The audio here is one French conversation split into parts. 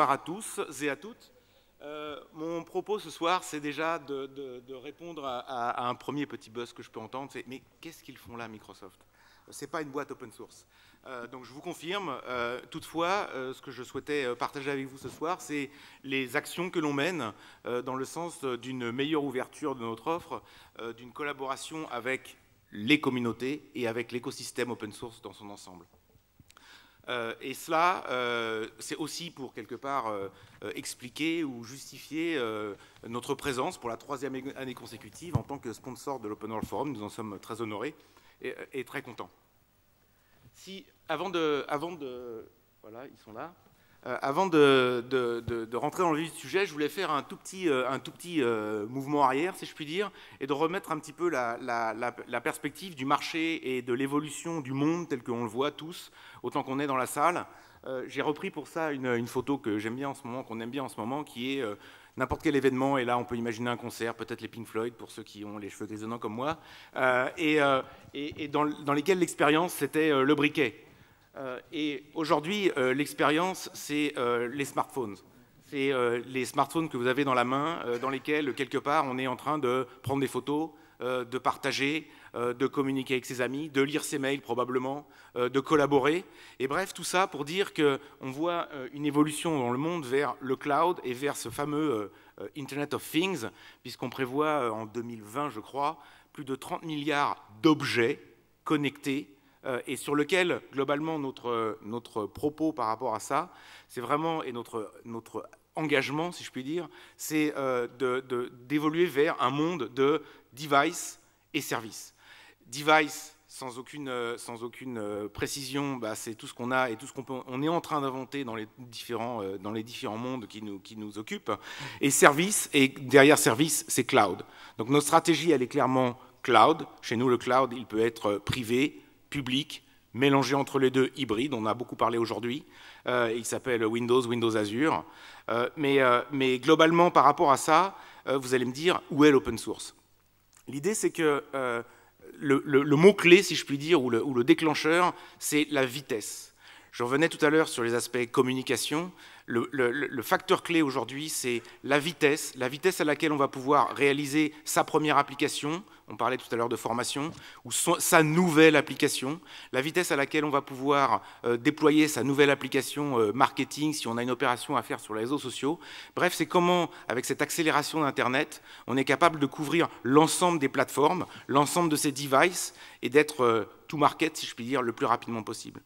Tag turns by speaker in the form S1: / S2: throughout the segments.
S1: bonsoir à tous et à toutes. Euh, mon propos ce soir, c'est déjà de, répondre à, un premier petit buzz que je peux entendre. C'est mais qu'est-ce qu'ils font là, Microsoft? C'est pas une boîte open source. Euh, donc je vous confirme. Euh, toutefois, ce que je souhaitais partager avec vous ce soir, c'est les actions que l'on mène dans le sens d'une meilleure ouverture de notre offre, d'une collaboration avec les communautés et avec l'écosystème open source dans son ensemble. Euh, et cela, euh, c'est aussi pour quelque part euh, expliquer ou justifier notre présence pour la troisième année consécutive en tant que sponsor de l'Open World Forum. Nous en sommes très honorés et, très contents. Si, avant de, avant de, voilà, ils sont là. Euh, avant de, rentrer dans le vif du sujet, je voulais faire un tout petit, euh, euh, mouvement arrière, si je puis dire, et de remettre un petit peu la, perspective du marché et de l'évolution du monde tel qu'on le voit tous, autant qu'on est dans la salle. J'ai repris pour ça une, photo que j'aime bien en ce moment, qu'on aime bien en ce moment, qui est n'importe quel événement, et là on peut imaginer un concert, peut-être les Pink Floyd pour ceux qui ont les cheveux grisonnants comme moi, et, dans lesquels l'expérience c'était le briquet. Euh, et aujourd'hui, euh, l'expérience, c'est euh, les smartphones. C'est les smartphones que vous avez dans la main, dans lesquels, quelque part, on est en train de prendre des photos, de partager, de communiquer avec ses amis, de lire ses mails probablement, de collaborer. Et bref, tout ça pour dire qu'on voit une évolution dans le monde vers le cloud et vers ce fameux Internet of Things, puisqu'on prévoit en 2020, je crois, plus de 30 milliards d'objets connectés et sur lequel, globalement, notre, notre propos par rapport à ça, c'est vraiment, et notre, notre engagement, si je puis dire, c'est euh, d'évoluer vers un monde de device et services. Device, sans aucune, euh, sans aucune précision, bah, c'est tout ce qu'on a et tout ce qu'on on est en train d'inventer dans les différents, dans les différents mondes qui nous, qui nous occupent. Et service, et derrière service, c'est cloud. Donc notre stratégie, elle est clairement cloud. Chez nous, le cloud, il peut être privé, public, mélangé entre les deux, hybride, on a beaucoup parlé aujourd'hui, euh, il s'appelle Windows, Windows Azure. Euh, mais, euh, mais, globalement, par rapport à ça, vous allez me dire, où est l'open source? L'idée, c'est que le, mot-clé, si je puis dire, ou le déclencheur, c'est la vitesse. Je revenais tout à l'heure sur les aspects communication le, facteur clé aujourd'hui, c'est la vitesse, la vitesse à laquelle on va pouvoir réaliser sa première application, on parlait tout à l'heure de formation, ou sa nouvelle application, la vitesse à laquelle on va pouvoir euh, déployer sa nouvelle application euh, marketing si on a une opération à faire sur les réseaux sociaux. Bref, c'est comment, avec cette accélération d'Internet, on est capable de couvrir l'ensemble des plateformes, l'ensemble de ces devices, et d'être euh, tout market, si je puis dire, le plus rapidement possible.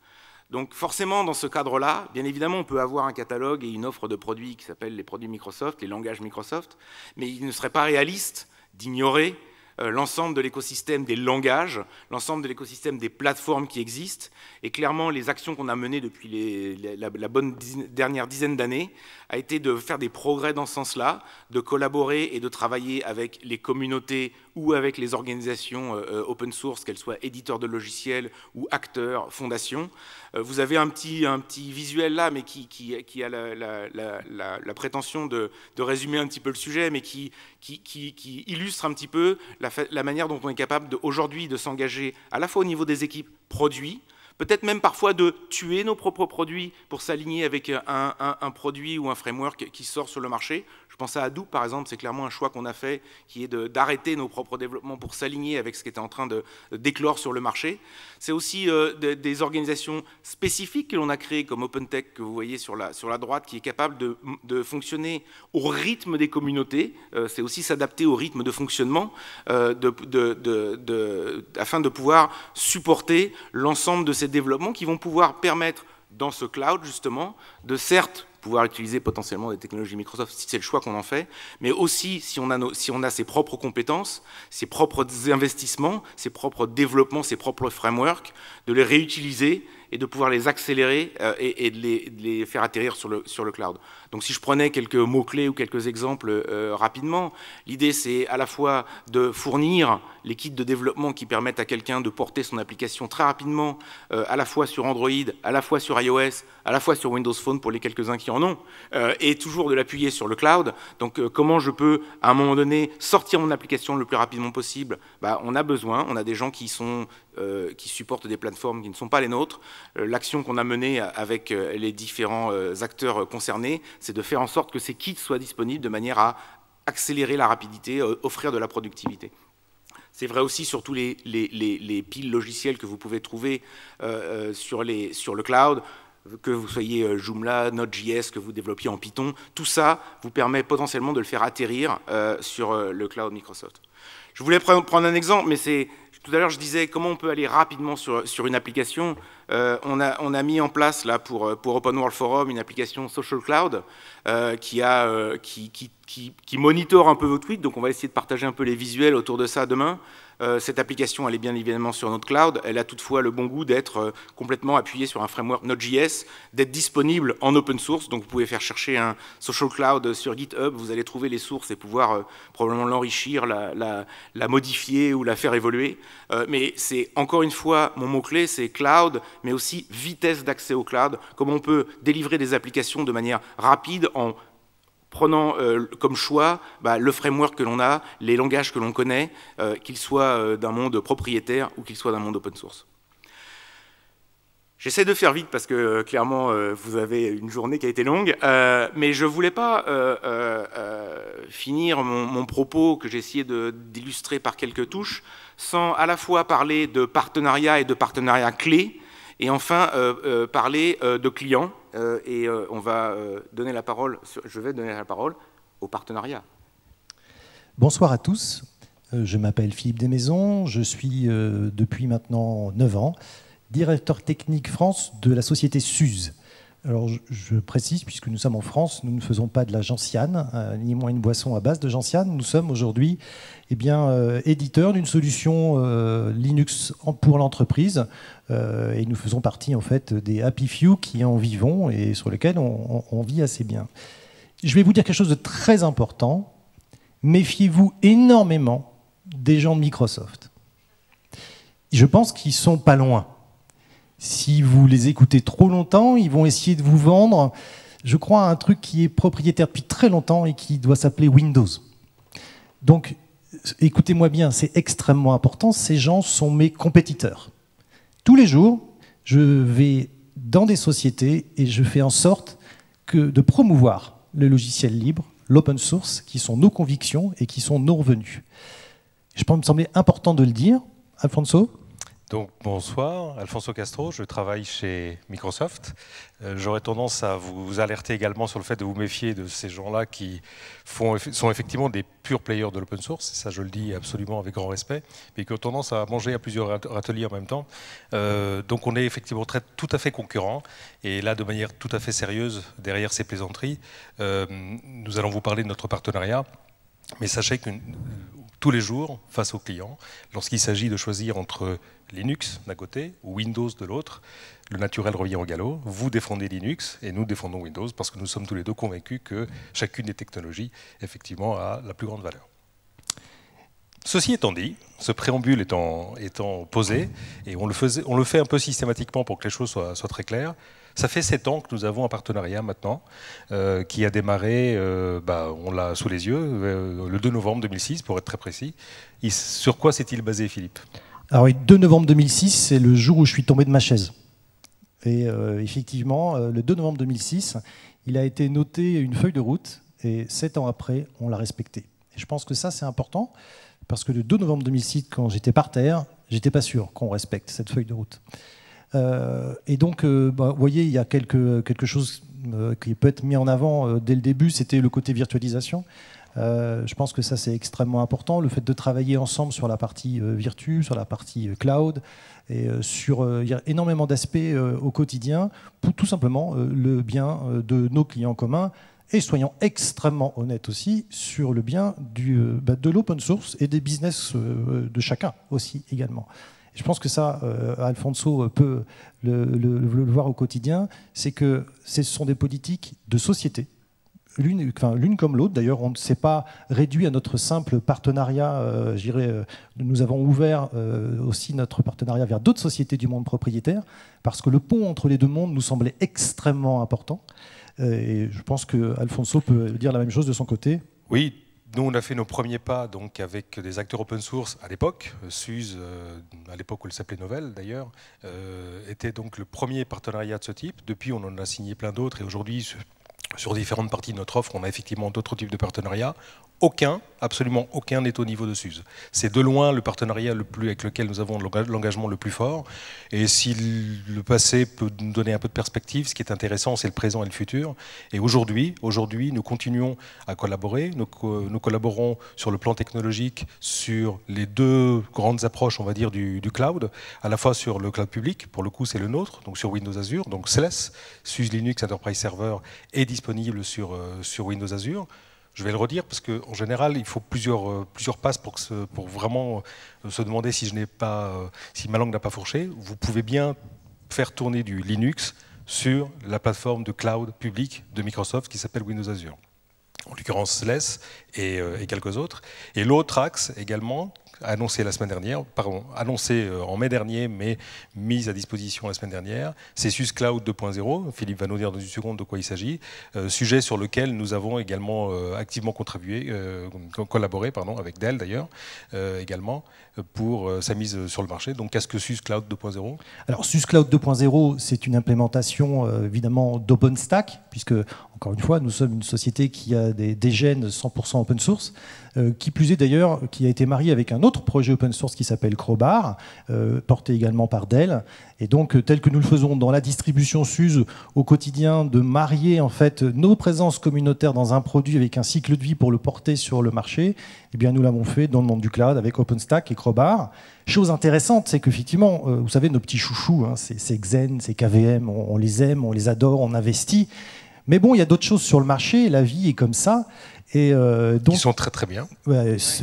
S1: Donc forcément, dans ce cadre-là, bien évidemment, on peut avoir un catalogue et une offre de produits qui s'appellent les produits Microsoft, les langages Microsoft, mais il ne serait pas réaliste d'ignorer l'ensemble de l'écosystème des langages, l'ensemble de l'écosystème des plateformes qui existent. Et clairement, les actions qu'on a menées depuis la, bonne dernière dizaine d'années a été de faire des progrès dans ce sens-là, de collaborer et de travailler avec les communautés ou avec les organisations euh, euh, open source, qu'elles soient éditeurs de logiciels ou acteurs, fondations. vous avez un petit, un petit visuel là, mais qui, qui, a la, prétention de, de, résumer un petit peu le sujet, mais qui, qui illustre un petit peu la, manière dont on est capable aujourd'hui de s'engager à la fois au niveau des équipes produits, peut-être même parfois de tuer nos propres produits pour s'aligner avec un, produit ou un framework qui sort sur le marché. Je pense à Hadoop, par exemple, c'est clairement un choix qu'on a fait, qui est d'arrêter nos propres développements pour s'aligner avec ce qui était en train de d'éclore sur le marché. C'est aussi euh, des organisations spécifiques que l'on a créées, comme OpenTech, que vous voyez sur la, droite, qui est capable de, fonctionner au rythme des communautés. Euh, c'est aussi s'adapter au rythme de fonctionnement, euh, afin de pouvoir supporter l'ensemble de ces développements qui vont pouvoir permettre, dans ce cloud, justement, de certes pouvoir utiliser potentiellement des technologies Microsoft si c'est le choix qu'on en fait, mais aussi si on, a si on a ses propres compétences, ses propres investissements, ses propres développements, ses propres frameworks, de les réutiliser et de pouvoir les accélérer euh, et, de, les, faire atterrir sur le, sur le cloud. Donc si je prenais quelques mots-clés ou quelques exemples euh, rapidement, l'idée c'est à la fois de fournir les kits de développement qui permettent à quelqu'un de porter son application très rapidement, euh, à la fois sur Android, à la fois sur iOS, à la fois sur Windows Phone pour les quelques-uns qui en ont, et toujours de l'appuyer sur le cloud. Donc comment je peux à un moment donné sortir mon application le plus rapidement possible? Bah, On a besoin, on a des gens qui sont qui supportent des plateformes qui ne sont pas les nôtres. L'action qu'on a menée avec les différents acteurs concernés, c'est de faire en sorte que ces kits soient disponibles de manière à accélérer la rapidité, offrir de la productivité. C'est vrai aussi sur tous les, piles logicielles que vous pouvez trouver sur, sur le cloud que vous soyez euh, Joomla, Node.js, que vous développiez en Python, tout ça vous permet potentiellement de le faire atterrir euh, sur euh, le cloud Microsoft. Je voulais prendre un exemple, mais c'est tout à l'heure je disais comment on peut aller rapidement sur, une application. on, a, on, a, mis en place là pour, Open World Forum une application Social Cloud qui, a, qui, qui, qui, qui monitore un peu vos tweets, donc on va essayer de partager un peu les visuels autour de ça demain. Euh, cette application, elle est bien évidemment sur notre cloud. Elle a toutefois le bon goût d'être euh, complètement appuyée sur un framework Node.js, d'être disponible en open source. Donc vous pouvez faire chercher un social cloud sur GitHub, vous allez trouver les sources et pouvoir euh, probablement l'enrichir, la, modifier ou la faire évoluer. mais c'est encore une fois mon mot-clé, c'est cloud, mais aussi vitesse d'accès au cloud. Comment on peut délivrer des applications de manière rapide en prenant euh, comme choix bah, le framework que l'on a, les langages que l'on connaît, euh, qu'ils soient euh, d'un monde propriétaire ou qu'ils soient d'un monde open source. J'essaie de faire vite parce que clairement vous avez une journée qui a été longue, mais je ne voulais pas finir mon, propos que j'ai essayé d'illustrer par quelques touches sans à la fois parler de partenariat et de partenariat clés, et enfin, parler de clients. Et on va donner la parole, je vais donner la parole au partenariat.
S2: Bonsoir à tous. Je m'appelle Philippe Desmaisons. Je suis depuis maintenant 9 ans directeur technique France de la société SUSE. Alors je, précise, puisque nous sommes en France, nous ne faisons pas de la gentiane, euh, ni moins une boisson à base de gentiane. Nous sommes aujourd'hui eh euh, éditeurs d'une solution euh, Linux pour l'entreprise. et nous faisons partie en fait des Happy Few qui en vivons et sur lesquels on vit assez bien. Je vais vous dire quelque chose de très important. Méfiez-vous énormément des gens de Microsoft. Je pense qu'ils sont pas loin. Si vous les écoutez trop longtemps, ils vont essayer de vous vendre, je crois, un truc qui est propriétaire depuis très longtemps et qui doit s'appeler Windows. Donc, écoutez-moi bien, c'est extrêmement important. Ces gens sont mes compétiteurs. Tous les jours, je vais dans des sociétés et je fais en sorte que de promouvoir le logiciel libre, l'open source, qui sont nos convictions et qui sont nos revenus. Je pense me semblait important de le dire, Alfonso,
S3: donc bonsoir, Alfonso Castro, je travaille chez Microsoft. Euh, j'aurais tendance à vous alerter également sur le fait de vous méfier de ces gens-là qui sont effectivement des purs players de l'open source, ça je le dis absolument avec grand respect, mais qui ont tendance à manger à plusieurs ateliers en même temps. Euh, donc on est effectivement très, tout à fait concurrents, et là de manière tout à fait sérieuse, derrière ces plaisanteries, euh, nous allons vous parler de notre partenariat. Mais sachez que tous les jours, face aux clients, lorsqu'il s'agit de choisir entre Linux d'un côté ou Windows de l'autre, le naturel revient au galop. Vous défendez Linux et nous défendons Windows parce que nous sommes tous les deux convaincus que chacune des technologies, effectivement, a la plus grande valeur. Ceci étant dit, ce préambule étant, posé, et on le, faisait, on le, fait un peu systématiquement pour que les choses soient, très claires, ça fait sept ans que nous avons un partenariat maintenant euh, qui a démarré, euh, bah, on l'a sous les yeux, euh, le 2 novembre 2006 pour être très précis. sur quoi s'est-il basé Philippe?
S2: Alors, 2 novembre 2006, c'est le jour où je suis tombé de ma chaise. Et effectivement, le 2 novembre 2006, il a été noté une feuille de route, et sept ans après, on l'a respecté. Et je pense que ça, c'est important, parce que le 2 novembre 2006, quand j'étais par terre, j'étais pas sûr qu'on respecte cette feuille de route. Euh, et donc, bah, vous voyez, il y a quelque, quelque chose qui peut être mis en avant dès le début, c'était le côté virtualisation. Euh, je pense que ça, c'est extrêmement important. Le fait de travailler ensemble sur la partie euh, virtu, sur la partie euh, cloud, et sur énormément d'aspects au quotidien pour tout simplement le bien de nos clients communs. Et soyons extrêmement honnêtes aussi sur le bien du, bah, de l'open source et des business de chacun aussi également. Je pense que ça, Alfonso peut le, voir au quotidien, c'est que ce sont des politiques de société l'une enfin, comme l'autre. D'ailleurs, on ne s'est pas réduit à notre simple partenariat. Euh, euh nous avons ouvert euh, aussi notre partenariat vers d'autres sociétés du monde propriétaire, parce que le pont entre les deux mondes nous semblait extrêmement important. Euh, et je pense que Alfonso peut dire la même chose de son côté.
S3: Oui, nous, on a fait nos premiers pas donc, avec des acteurs open source à l'époque. SUSE, à l'époque où elle s'appelait Novell d'ailleurs, était donc le premier partenariat de ce type. Depuis, on en a signé plein d'autres et aujourd'hui, sur différentes parties de notre offre, on a effectivement d'autres types de partenariats. Aucun, absolument aucun n'est au niveau de SUSE. C'est de loin le partenariat le plus, avec lequel nous avons l'engagement le plus fort. Et si le passé peut nous donner un peu de perspective, ce qui est intéressant, c'est le présent et le futur. Et aujourd'hui, aujourd'hui, nous continuons à collaborer. Nous, collaborons sur le plan technologique sur les deux grandes approches, on va dire, du, cloud, à la fois sur le cloud public, pour le coup, c'est le nôtre, donc sur Windows Azure, donc SLES, SUSE Linux Enterprise Server, est disponible sur, euh, sur Windows Azure. Je vais le redire parce qu'en général, il faut plusieurs, euh, plusieurs passes pour, vraiment euh, se demander si, je pas, euh, si ma langue n'a pas fourché. Vous pouvez bien faire tourner du Linux sur la plateforme de cloud public de Microsoft qui s'appelle Windows Azure. En l'occurrence, SLES et, et quelques autres. Et l'autre axe également, annoncé la semaine dernière, pardon, annoncé euh, en mai dernier, mais mise à disposition la semaine dernière. C'est SUS Cloud 2.0. Philippe va nous dire dans une seconde de quoi il s'agit. Euh, sujet sur lequel nous avons également euh, activement contribué, collaboré pardon, avec Dell d'ailleurs, également, pour sa mise sur le marché. Donc qu'est-ce que SUS Cloud 2.0
S2: Alors SUS Cloud 2.0, c'est une implémentation évidemment d'OpenStack, puisque encore une fois, nous sommes une société qui a des, des gènes 100% open source. Euh, qui plus est d'ailleurs, qui a été marié avec un autre projet open source qui s'appelle Crowbar, euh, porté également par Dell. Et donc, euh, tel que nous le faisons dans la distribution SUSE au quotidien, de marier en fait nos présences communautaires dans un produit avec un cycle de vie pour le porter sur le marché, eh bien, nous l'avons fait dans le monde du cloud avec OpenStack et Crowbar. Chose intéressante, c'est qu'effectivement, vous savez, nos petits chouchous, hein, c'est Xen, c'est KVM, on, les aime, on les adore, on investit. Mais bon, il y a d'autres choses sur le marché, la vie est comme ça.
S3: Et euh, donc, Ils sont très très bien.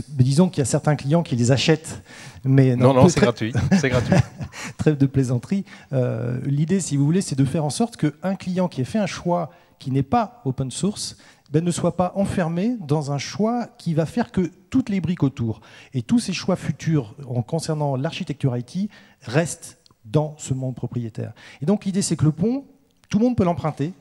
S2: disons qu'il y a certains clients qui les achètent.
S3: Mais non, non, c'est gratuit. C'est gratuit.
S2: Trêve de plaisanterie. Euh, l'idée, si vous voulez, c'est de faire en sorte qu'un client qui ait fait un choix qui n'est pas open source ben, ne soit pas enfermé dans un choix qui va faire que toutes les briques autour et tous ces choix futurs en concernant l'architecture IT restent dans ce monde propriétaire. Et donc l'idée, c'est que le pont, tout le monde peut l'emprunter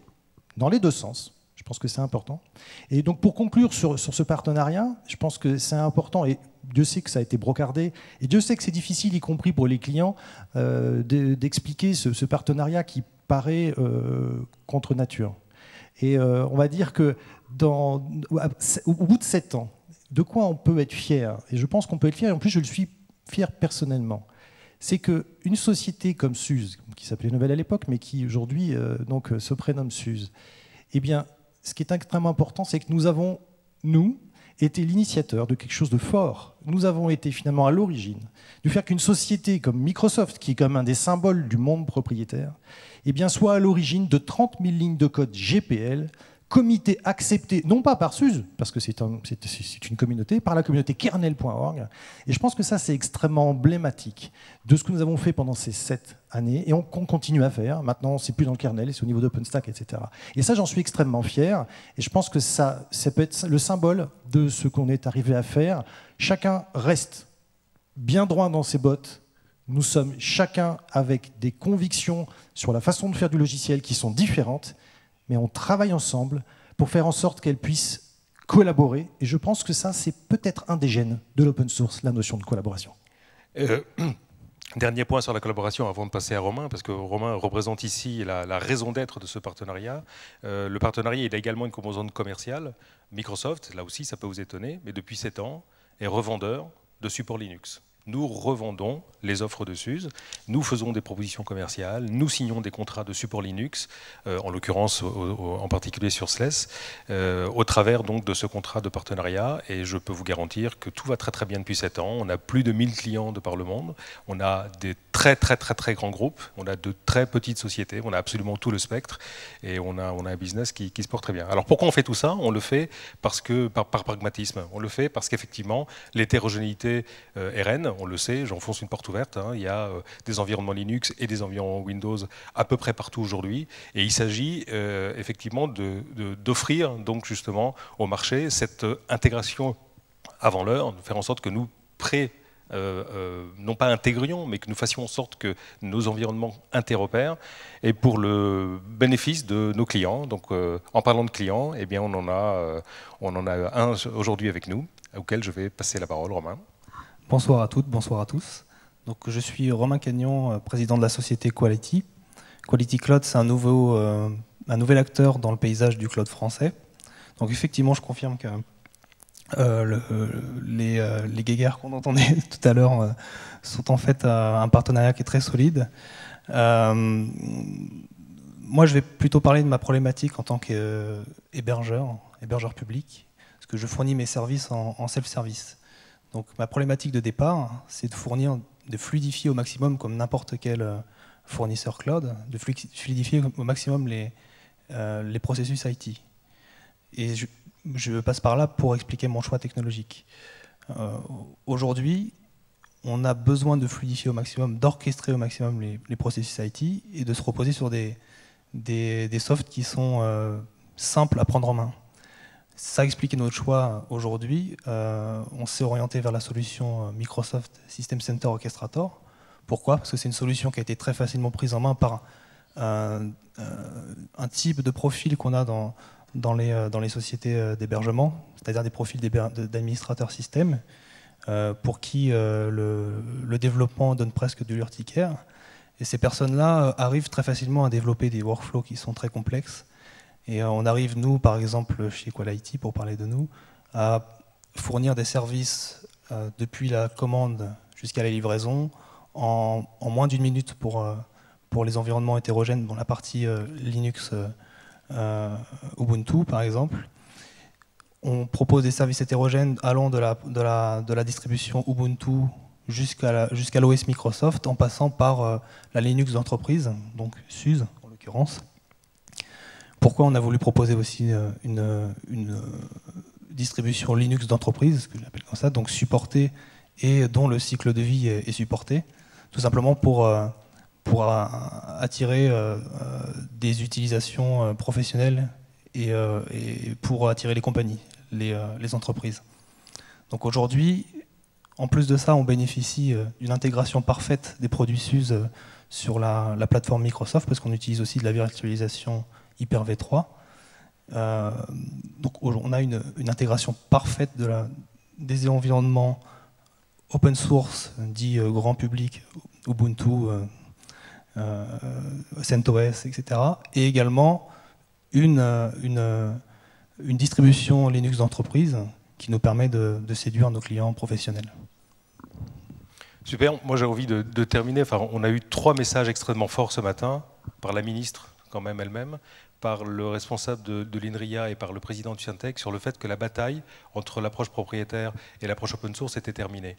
S2: dans les deux sens. Je pense que c'est important. Et donc pour conclure sur, ce partenariat, je pense que c'est important, et Dieu sait que ça a été brocardé, et Dieu sait que c'est difficile, y compris pour les clients, euh, d'expliquer ce, partenariat qui paraît euh, contre nature. Et euh, on va dire que dans, au bout de sept ans, de quoi on peut être fier? Et je pense qu'on peut être fier, et en plus je le suis fier personnellement. C'est qu'une société comme SUSE, qui s'appelait Nouvelle à l'époque, mais qui aujourd'hui se prénomme SUSE, eh bien, ce qui est extrêmement important, c'est que nous avons, nous, été l'initiateur de quelque chose de fort. Nous avons été finalement à l'origine de faire qu'une société comme Microsoft, qui est comme un des symboles du monde propriétaire, eh soit à l'origine de 30 000 lignes de code GPL comité accepté, non pas par SUSE, parce que c'est un, une communauté, par la communauté kernel.org. Et je pense que ça, c'est extrêmement emblématique de ce que nous avons fait pendant ces sept années et qu'on continue à faire. Maintenant, c'est plus dans le kernel, c'est au niveau d'OpenStack, etc. Et ça, j'en suis extrêmement fier. Et je pense que ça, ça peut être le symbole de ce qu'on est arrivé à faire. Chacun reste bien droit dans ses bottes. Nous sommes chacun avec des convictions sur la façon de faire du logiciel qui sont différentes mais on travaille ensemble pour faire en sorte qu'elles puissent collaborer. Et je pense que ça, c'est peut-être un des gènes de l'open source, la notion de collaboration.
S3: Euh, dernier point sur la collaboration avant de passer à Romain, parce que Romain représente ici la, raison d'être de ce partenariat. Euh, le partenariat, il a également une composante commerciale. Microsoft, là aussi, ça peut vous étonner, mais depuis 7 ans, est revendeur de support Linux nous revendons les offres de SUSE, nous faisons des propositions commerciales, nous signons des contrats de support Linux, euh, en l'occurrence en particulier sur SLES, euh, au travers donc de ce contrat de partenariat. Et je peux vous garantir que tout va très très bien depuis 7 ans. On a plus de 1000 clients de par le monde, on a des très très très très grands groupes, on a de très petites sociétés, on a absolument tout le spectre et on a, on a un business qui, se porte très bien. Alors pourquoi on fait tout ça? On le fait parce que par, pragmatisme, on le fait parce qu'effectivement l'hétérogénéité euh, RN, on le sait, j'enfonce une porte ouverte. Hein. il y a euh, des environnements Linux et des environnements Windows à peu près partout aujourd'hui. Et il s'agit euh, effectivement d'offrir donc justement au marché cette intégration avant l'heure, de faire en sorte que nous, prêts non pas intégrions, mais que nous fassions en sorte que nos environnements interopèrent, et pour le bénéfice de nos clients. Donc, en parlant de clients, eh bien, on en a, on en a un aujourd'hui avec nous, auquel je vais passer la parole, Romain.
S4: Bonsoir à toutes, bonsoir à tous. Donc, je suis Romain Cagnon, président de la société Quality. Quality Cloud, c'est un, nouveau, un nouvel acteur dans le paysage du cloud français. Donc effectivement, je confirme que euh, les, euh, qu'on entendait tout à l'heure euh, sont en fait un partenariat qui est très solide. moi, je vais plutôt parler de ma problématique en tant qu'hébergeur, hébergeur public, parce que je fournis mes services en, self-service. Donc ma problématique de départ, c'est de fournir, de fluidifier au maximum, comme n'importe quel fournisseur cloud, de fluidifier au maximum les, les processus IT. Et je, passe par là pour expliquer mon choix technologique. Euh, aujourd'hui, on a besoin de fluidifier au maximum, d'orchestrer au maximum les, processus IT et de se reposer sur des, des, softs qui sont euh, simples à prendre en main. Ça a expliqué notre choix aujourd'hui. Euh, on s'est orienté vers la solution Microsoft System Center Orchestrator. Pourquoi? Parce que c'est une solution qui a été très facilement prise en main par un type de profil qu'on a dans, dans les, euh, dans les sociétés euh, d'hébergement, c'est-à-dire des profils d'administrateurs système, euh, pour qui le, développement donne presque de l'urticaire. Et ces personnes-là arrivent très facilement à développer des workflows qui sont très complexes. Et on arrive, nous, par exemple, chez Quality, pour parler de nous, à fournir des services depuis la commande jusqu'à la livraison en, en moins d'une minute pour, pour les environnements hétérogènes dans la partie Linux Ubuntu par exemple. On propose des services hétérogènes allant de la, distribution Ubuntu jusqu'à l'OS Microsoft en passant par euh, la Linux d'entreprise, donc SUSE en l'occurrence. Pourquoi on a voulu proposer aussi euh, une, distribution Linux d'entreprise, ce que j'appelle comme ça, donc supportée et dont le cycle de vie est, supporté, tout simplement pour pour attirer euh, euh, des utilisations euh, professionnelles et, pour attirer les compagnies, les, entreprises. Donc aujourd'hui, en plus de ça, on bénéficie d'une intégration parfaite des produits SUSE sur la, plateforme Microsoft parce qu'on utilise aussi de la virtualisation Hyper-V3. donc on a une, intégration parfaite des environnements open source, dit grand public, Ubuntu, euh, CentOS, etc. Et également une, euh, euh, une distribution Linux d'entreprise qui nous permet de, séduire nos clients professionnels.
S3: Super, moi j'ai envie de, terminer. Enfin, on a eu trois messages extrêmement forts ce matin, par la ministre quand même elle-même, par le responsable de, l'INRIA et par le président du Syntec sur le fait que la bataille entre l'approche propriétaire et l'approche open source était terminée.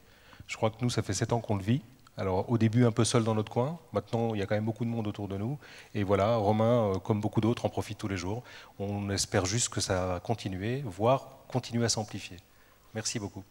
S3: Je crois que nous, ça fait sept ans qu'on le vit. Alors au début un peu seul dans notre coin, maintenant il y a quand même beaucoup de monde autour de nous. Et voilà, Romain, euh, comme beaucoup d'autres, en profite tous les jours. On espère juste que ça va continuer, voire continuer à s'amplifier. Merci beaucoup.